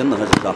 真的还是假？